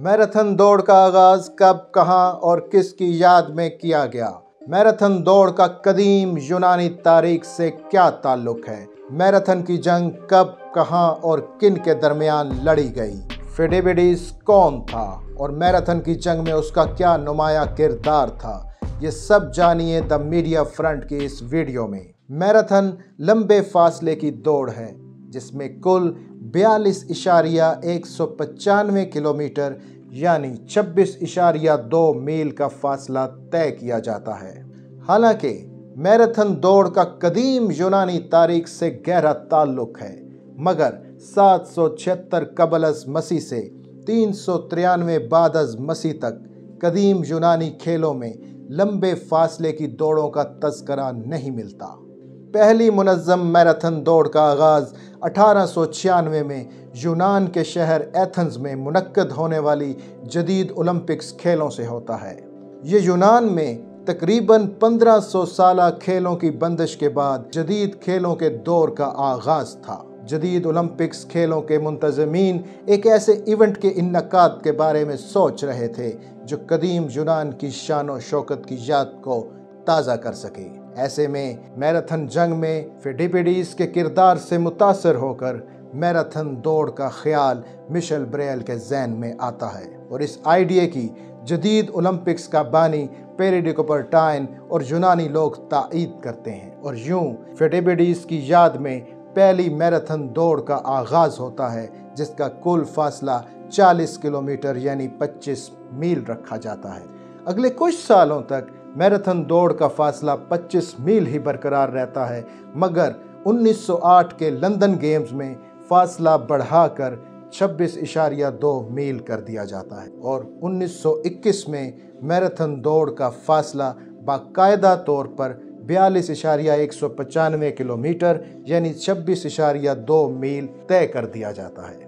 Marathon दौड़ का आगाज़ कब, कहाँ और किसकी याद में किया गया? मैराथन दौड़ का कदीम यूनानी तारीख से क्या ताल्लुक है? मैराथन की जंग कब, कहाँ और किन के दरमियान लड़ी गई? फिडेबिडीज कौन था और मैराथन की जंग में उसका क्या नुमाया किरदार था? ये सब जानिए द मीडिया फ्रंट की इस वीडियो में। मैराथन लंबे फासले की दौड़ है। जिसमें कुल बयालीस इशारिया एक सौ पचानवे किलोमीटर, यानी छब्बीस इशारिया दो मील का फासला तय किया जाता है। हालाँकि, मैराथन दौड़ का कदीम यूनानी तारीख से गहरा ताल्लुक है, मगर सात सौ छिहत्तर कबलस मसीह से तीन सौ तिरानवे बादज मसीह तक कदीम यूनानी खेलों में लंबे फासले की दौड़ों का तस्करा नहीं मिलता। पहली मुनज़म मैराथन दौड़ का आगाज़ अठारह सौ छियानवे में यूनान के शहर एथेंस में मुनद होने वाली जदीद ओलंपिक्स खेलों से होता है। ये यूनान में तकरीबन 1500 साल खेलों की बंदिश के बाद जदीद खेलों के दौर का आगाज़ था। जदीद ओलंपिक्स खेलों के मुंतजमीन एक ऐसे इवेंट के इनका के बारे में सोच रहे थे, जो कदीम यूनान की शान शौकत की याद को ताज़ा कर सके। ऐसे में मैराथन जंग में फिडिपिडीज के किरदार से मुतासर होकर मैराथन दौड़ का ख्याल मिशेल ब्रेल के जैन में आता है। और इस आइडिया की जदीद ओलंपिक्स का बानी पेरिडिकोपर्टाइन और यूनानी लोग तायद करते हैं। और यूँ फेडेबिडीज की याद में पहली मैराथन दौड़ का आगाज़ होता है, जिसका कुल फासला 40 किलोमीटर यानी 25 मील रखा जाता है। अगले कुछ सालों तक मैराथन दौड़ का फासला 25 मील ही बरकरार रहता है, मगर 1908 के लंदन गेम्स में फासला बढ़ाकर छब्बीस इशारिया दो मील कर दिया जाता है और 1921 में मैराथन दौड़ का फासला बाकायदा तौर पर बयालीस इशारिया एक सौ पचानवे किलोमीटर यानी छब्बीस इशारिया दो मील तय कर दिया जाता है।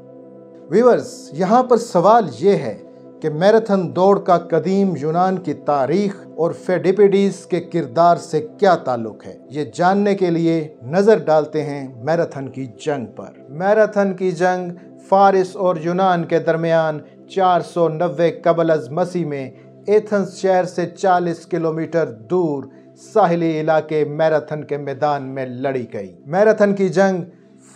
वीवर्स यहाँ पर सवाल ये है कि मैराथन दौड़ का कदीम यूनान की तारीख और फेडिपिडीज के किरदार से क्या ताल्लुक है? ये जानने के लिए नज़र डालते हैं मैराथन की जंग पर। मैराथन की जंग फारिस और यूनान के दरमियान 490 कबल अज मसीह में एथेंस शहर से 40 किलोमीटर दूर साहिली इलाके मैराथन के मैदान में लड़ी गई। मैराथन की जंग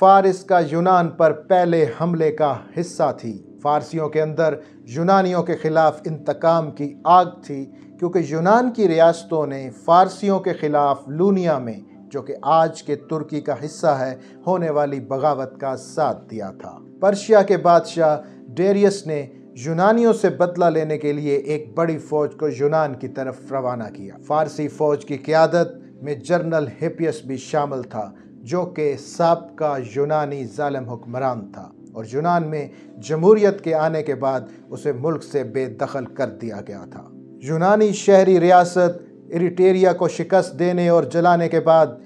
फारिस का यूनान पर पहले हमले का हिस्सा थी। फारसियों के अंदर, यूनानियों के ख़िलाफ़ इंतकाम की आग थी, क्योंकि यूनान की रियासतों ने फ़ारसियों के ख़िलाफ़ लूनिया में, जो कि आज के तुर्की का हिस्सा है, होने वाली बगावत का साथ दिया था। पर्शिया के बादशाह डेरियस ने यूनानियों से बदला लेने के लिए एक बड़ी फौज को यूनान की तरफ़ रवाना किया। फारसी फौज की क्यादत में जनरल हिपियस भी शामिल था, जो कि सबका यूनानी ालम हुक्मरान था। और यूनान में जमहूरियत के आने के बाद उसे मुल्क से बेदखल कर दिया गया था। यूनानी शहरी रियासत इरिटेरिया को शिकस्त देने और जलाने के बाद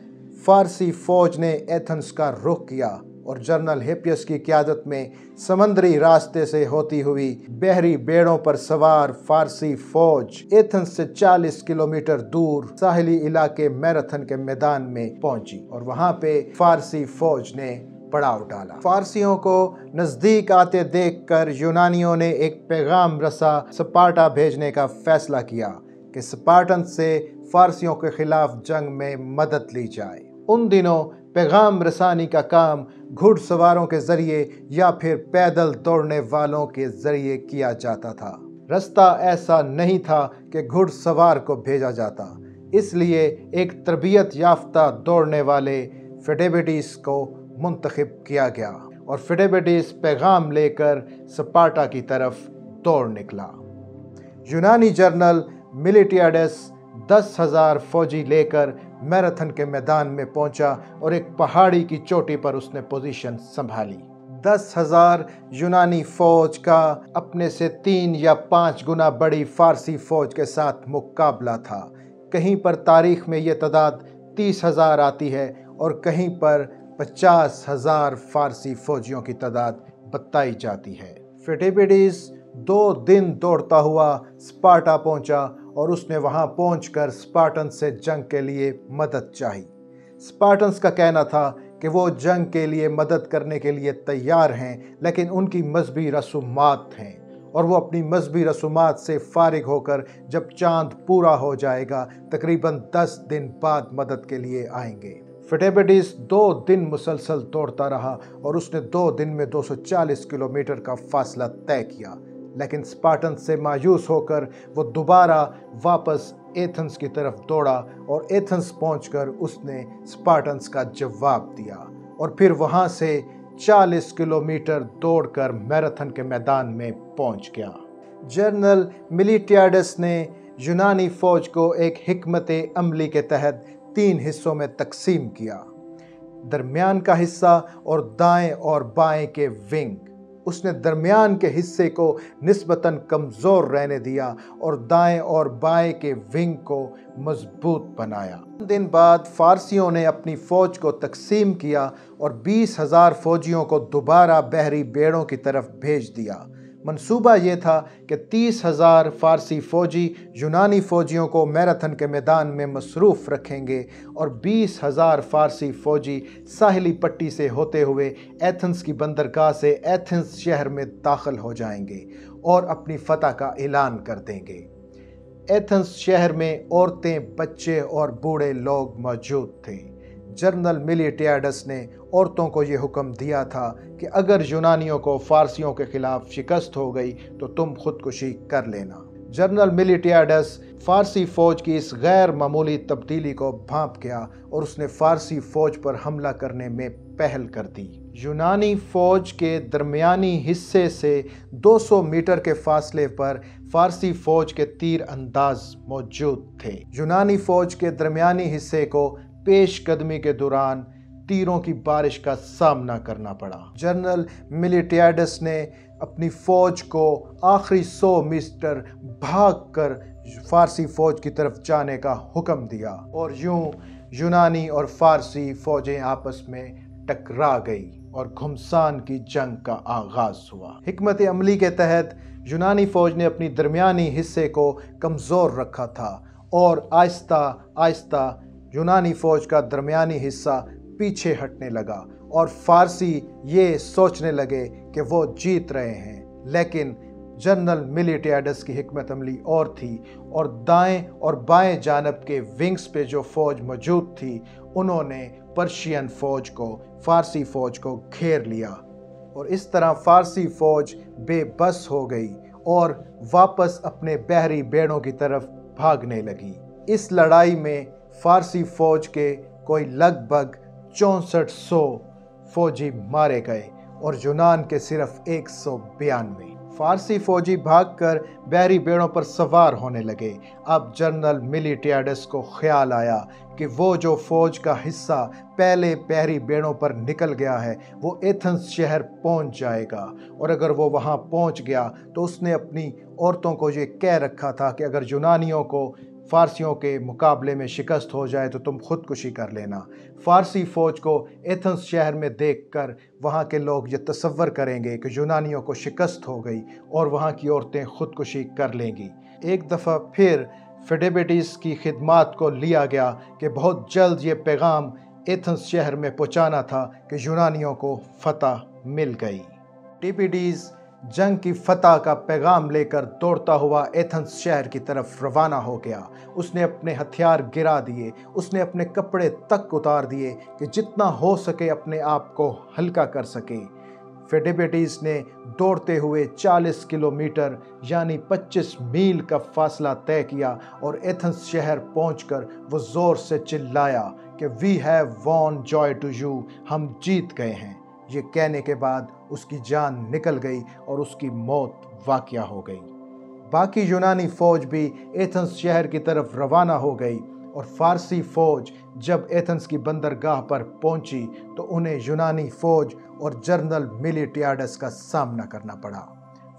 फारसी फौज ने एथेंस का रुख किया और जनरल हेपियस की क्यादत में समंदरी रास्ते से होती हुई बहरी बेड़ों पर सवार फारसी फौज एथेंस से 40 किलोमीटर दूर साहिली इलाके मैराथन के मैदान में पहुँची और वहाँ पे फारसी फौज ने पड़ाव डाला। फारसियों को नज़दीक आते देखकर यूनानियों ने एक पैगाम रसा स्पार्टा भेजने का फैसला किया कि स्पार्टन से फारसियों के खिलाफ जंग में मदद ली जाए। उन दिनों पैगाम रसानी का काम घुड़सवारों के ज़रिए या फिर पैदल दौड़ने वालों के ज़रिए किया जाता था। रास्ता ऐसा नहीं था कि घुड़सवार को भेजा जाता। इसलिए एक तरबियत याफ्ता दौड़ने वाले फेडेबिटीज़ को मुंतखब किया गया और फिडेबिटिस पैगाम लेकर सपाटा की तरफ़ दौड़ निकला। यूनानी जर्नल मिलिटियाडस दस हज़ार फौजी लेकर मैराथन के मैदान में पहुँचा और एक पहाड़ी की चोटी पर उसने पोजीशन संभाली। दस हज़ार यूनानी फौज का अपने से तीन या पाँच गुना बड़ी फारसी फौज के साथ मुकाबला था। कहीं पर तारीख में ये तादाद तीस हज़ार आती है और कहीं पर पचास हज़ार फारसी फौजियों की तादाद बताई जाती है। फिटेबिडीज दो दिन दौड़ता हुआ स्पार्टा पहुँचा और उसने वहाँ पहुंचकर स्पार्टन से जंग के लिए मदद चाही। स्पार्टन्स का कहना था कि वो जंग के लिए मदद करने के लिए तैयार हैं, लेकिन उनकी मजहबी रसूमात हैं और वो अपनी मजहबी रसूमात से फारिग होकर जब चाँद पूरा हो जाएगा, तकरीबन दस दिन बाद मदद के लिए आएँगे। फिटेबिटिस दो दिन मुसलसल दौड़ता रहा और उसने दो दिन में 240 किलोमीटर का फासला तय किया। लेकिन स्पार्टन से मायूस होकर वो दोबारा वापस एथेंस की तरफ़ दौड़ा और एथेंस पहुंचकर उसने स्पार्टन्स का जवाब दिया और फिर वहाँ से 40 किलोमीटर दौड़कर मैराथन के मैदान में पहुँच गया। जनरल मिलिटियाडस ने यूनानी फौज को एक हमत अमली के तहत तीन हिस्सों में तकसीम किया। दरमियान का हिस्सा और दाएँ और बाएँ के विंग। उसने दरमियान के हिस्से को नस्बता कमज़ोर रहने दिया और दाएँ और बाएँ के विंग को मज़बूत बनाया। दिन बाद फारसियों ने अपनी फ़ौज को तकसीम किया और बीस हज़ार फ़ौजियों को दोबारा बहरी बेड़ों की तरफ़ भेज दिया। मंसूबा ये था कि तीस हज़ार फ़ारसी फ़ौजी यूनानी फ़ौजियों को मैराथन के मैदान में मसरूफ़ रखेंगे और बीस हज़ार फ़ारसी फ़ौजी साहली पट्टी से होते हुए एथेंस की बंदरगाह से एथेंस शहर में दाखिल हो जाएँगे और अपनी फ़तह का ऐलान कर देंगे। एथेंस शहर में औरतें, बच्चे और बूढ़े लोग मौजूद थे। जनरल मिलिटियाडस ने औरतों को ये हुक्म दिया था कि अगर यूनानियों को फारसियों के खिलाफ शिकस्त हो गई तो तुम खुदकुशी कर लेना। जनरल मिलिटियाडस फारसी फ़ौज की इस गैर मामूली तब्दीली को भाप गया और उसने फारसी फ़ौज पर हमला करने में पहल कर दी। यूनानी फ़ौज के दरमियानी हिस्से से 200 मीटर के फासले पर फारसी फ़ौज के तीर अंदाज मौजूद थे। यूनानी फ़ौज के दरमियानी हिस्से को पेश कदमी के दौरान तीरों की बारिश का सामना करना पड़ा। जनरल मिलिटियाडस ने अपनी फ़ौज को आखिरी सौ मीटर भाग कर फारसी फ़ौज की तरफ़ जाने का हुक्म दिया और यूँ यूनानी और फारसी फ़ौजें आपस में टकरा गई और घुमसान की जंग का आगाज़ हुआ। हमत अमली के तहत यूनानी फ़ौज ने अपनी दरमियानी हिस्से को कमज़ोर रखा था और आहिस्ता आहिस्ता यूनानी फ़ौज का दरमियानी हिस्सा पीछे हटने लगा और फारसी ये सोचने लगे कि वो जीत रहे हैं। लेकिन जनरल मिलिटियाडस की हमत अमली और थी और दाएँ और बाएँ जानब के विंग्स पे जो फ़ौज मौजूद थी, उन्होंने पर्शियन फ़ौज को, फ़ारसी फ़ौज को घेर लिया और इस तरह फ़ारसी फ़ौज बेबस हो गई और वापस अपने बहरी बेड़ों की तरफ़ भागने लगी। इस लड़ाई में फ़ारसी फ़ौज के कोई लगभग चौंसठ सौ फौजी मारे गए और यूनान के सिर्फ़ एक सौ बयानवे। फारसी फौजी भागकर बहरी बेड़ों पर सवार होने लगे। अब जनरल मिलिटियाडस को ख्याल आया कि वो जो फौज का हिस्सा पहले बहरी बेड़ों पर निकल गया है, वो एथेंस शहर पहुँच जाएगा। और अगर वो वहाँ पहुँच गया तो उसने अपनी औरतों को ये कह रखा था कि अगर यूनानियों को फ़ारसियों के मुकाबले में शिकस्त हो जाए तो तुम खुदकुशी कर लेना। फ़ारसी फ़ौज को एथेंस शहर में देख कर वहाँ के लोग ये तस्वर करेंगे कि यूनानियों को शिकस्त हो गई और वहाँ की औरतें खुदकुशी कर लेंगी। एक दफ़ा फिर फेडेबिटिस की खिदमत को लिया गया कि बहुत जल्द ये पैगाम एथेंस शहर में पहुँचाना था कि यूनानियों को फ़तह मिल गई। टीपीडीज़ जंग की फतह का पैगाम लेकर दौड़ता हुआ एथेंस शहर की तरफ़ रवाना हो गया। उसने अपने हथियार गिरा दिए। उसने अपने कपड़े तक उतार दिए कि जितना हो सके अपने आप को हल्का कर सके। फेडिबिटीज़ ने दौड़ते हुए 40 किलोमीटर, यानी 25 मील का फासला तय किया और एथेंस शहर पहुंचकर वो ज़ोर से चिल्लाया कि we have won joy to you हम जीत गए हैं। ये कहने के बाद उसकी जान निकल गई और उसकी मौत वाक़ हो गई। बाकी यूनानी फ़ौज भी एथेंस शहर की तरफ़ रवाना हो गई और फ़ारसी फ़ौज जब एथेंस की बंदरगाह पर पहुँची तो उन्हें यूनानी फ़ौज और जनरल मिलिटियाडस का सामना करना पड़ा।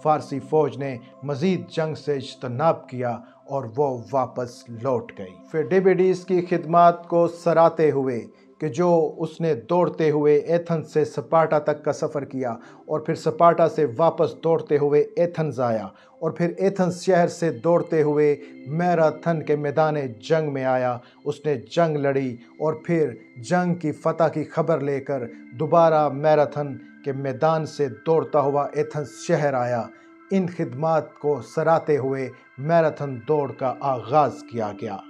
फ़ारसी फ़ौज ने मज़ीद जंग से इजतनाब किया और वो वापस लौट गई। फिर डेबिडीज़ की खिदमत को सराते हुए कि जो उसने दौड़ते हुए एथेंस से सपाटा तक का सफ़र किया और फिर सपाटा से वापस दौड़ते हुए एथेंस आया और फिर एथेंस शहर से दौड़ते हुए मैराथन के मैदान जंग में आया। उसने जंग लड़ी और फिर जंग की फतह की खबर लेकर दोबारा मैराथन के मैदान से दौड़ता हुआ एथेंस शहर आया। इन खिदमात को सराहते हुए मैराथन दौड़ का आगाज़ किया गया।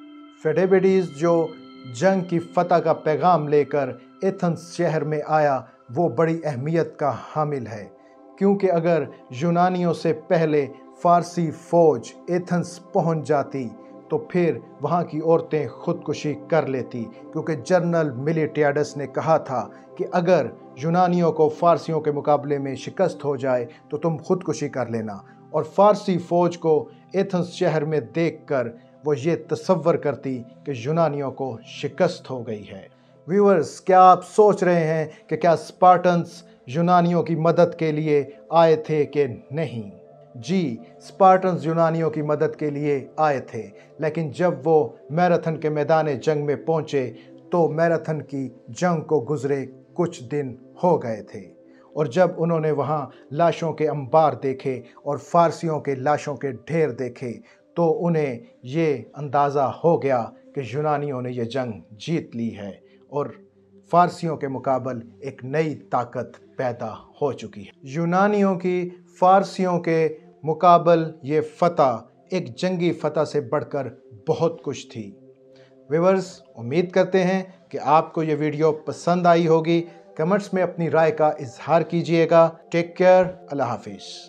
फेडेबिडीज़, जो जंग की फतह का पैगाम लेकर एथेंस शहर में आया, वो बड़ी अहमियत का हामिल है। क्योंकि अगर यूनानियों से पहले फ़ारसी फ़ौज एथेंस पहुँच जाती तो फिर वहाँ की औरतें खुदकुशी कर लेती। क्योंकि जनरल मिलिटियाडस ने कहा था कि अगर यूनानियों को फ़ारसियों के मुकाबले में शिकस्त हो जाए तो तुम खुदकुशी कर लेना। और फ़ारसी फ़ौज को एथेंस शहर में देखकर वो ये तस्वर करती कि यूनानियों को शिकस्त हो गई है। व्यूअर्स क्या आप सोच रहे हैं कि क्या स्पार्टन्स यूनानियों की मदद के लिए आए थे कि नहीं? जी स्पार्टन्स यूनानियों की मदद के लिए आए थे, लेकिन जब वो मैराथन के मैदान जंग में पहुँचे तो मैराथन की जंग को गुजरे कुछ दिन हो गए थे। और जब उन्होंने वहाँ लाशों के अंबार देखे और फारसियों के लाशों के ढेर देखे तो उन्हें ये अंदाज़ा हो गया कि यूनानियों ने यह जंग जीत ली है और फारसियों के मुकाबल एक नई ताकत पैदा हो चुकी है। यूनानियों की फारसियों के मुकाबल ये फ़तह, एक जंगी फ़तह से बढ़कर बहुत कुछ थी। विवर्स उम्मीद करते हैं कि आपको ये वीडियो पसंद आई होगी। कमेंट्स में अपनी राय का इजहार कीजिएगा। टेक केयर, अल्लाह हाफिज़।